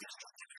destructive.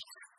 Jesus.